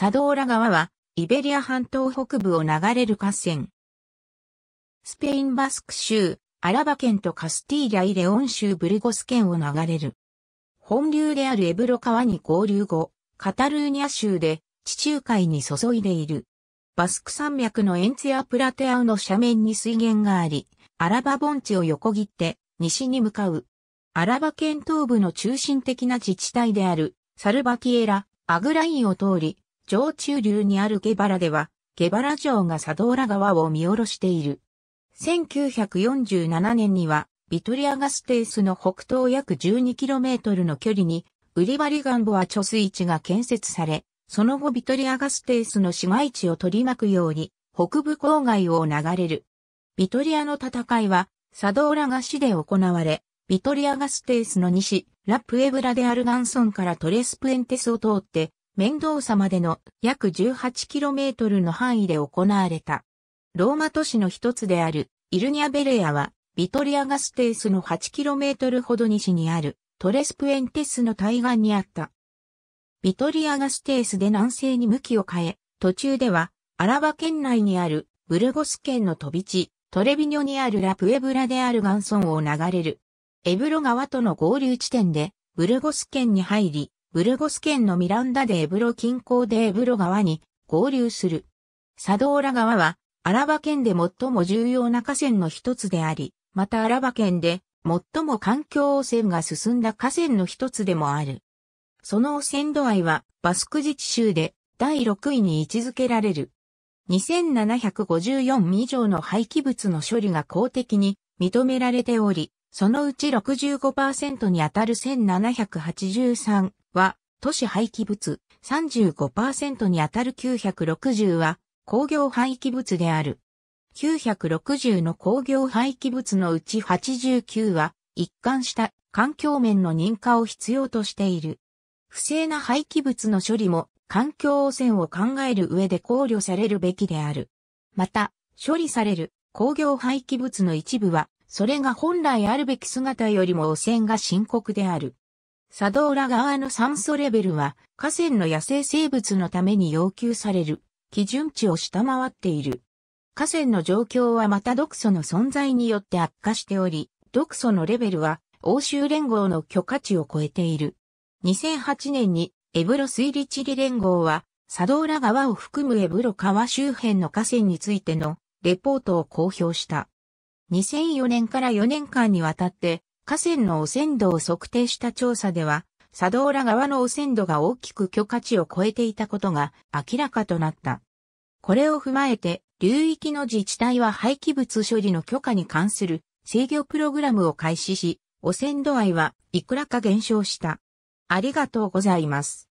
サドーラ川は、イベリア半島北部を流れる河川。スペインバスク州、アラバ県とカスティーリャイレオン州ブルゴス県を流れる。本流であるエブロ川に合流後、カタルーニャ州で地中海に注いでいる。バスク山脈のエンツィアプラテアウの斜面に水源があり、アラバ盆地を横切って西に向かう。アラバ県東部の中心的な自治体であるサルバティエラ、アグラインを通り、上中流にあるゲバラでは、ゲバラ城がサドーラ川を見下ろしている。1947年には、ビトリアガステースの北東約 12km の距離に、ウリバリガンボア貯水池が建設され、その後ビトリアガステースの市街地を取り巻くように、北部郊外を流れる。ビトリアの戦いは、サドーラガ市で行われ、ビトリアガステースの西、ラ・プエブラでアルガンソンからトレスプエンテスを通って、メンドーサまでの約 18km の範囲で行われた。ローマ都市の一つであるイルニアベレアはビトリアガステイスの 8km ほど西にあるトレスプエンテスの対岸にあった。ビトリアガステイスで南西に向きを変え、途中ではアラバ県内にあるブルゴス県の飛び地、トレビニョにあるラプエブラデアルガンソンを流れる。エブロ川との合流地点でブルゴス県に入り、ブルゴス県のミランダデエブロ近郊でエブロ川に合流する。サドーラ川は、アラバ県で最も重要な河川の一つであり、またアラバ県で最も環境汚染が進んだ河川の一つでもある。その汚染度合いはバスク自治州で第6位に位置づけられる。2754以上の廃棄物の処理が公的に認められており、そのうち65%にあたる1783は都市廃棄物、35%にあたる960は工業廃棄物である。960の工業廃棄物のうち89は一貫した環境面の認可を必要としている。不正な廃棄物の処理も環境汚染を考える上で考慮されるべきである。また、処理される工業廃棄物の一部は、それが本来あるべき姿よりも汚染が深刻である。サドーラ側の酸素レベルは河川の野生生物のために要求される基準値を下回っている。河川の状況はまた毒素の存在によって悪化しており、毒素のレベルは欧州連合の許可値を超えている。2008年にエブロ水利地理連合はサドーラ川を含むエブロ川周辺の河川についてのレポートを公表した。2004年から4年間にわたって河川の汚染度を測定した調査では、佐藤浦側の汚染度が大きく許可値を超えていたことが明らかとなった。これを踏まえて、流域の自治体は廃棄物処理の許可に関する制御プログラムを開始し、汚染度合いはいくらか減少した。ありがとうございます。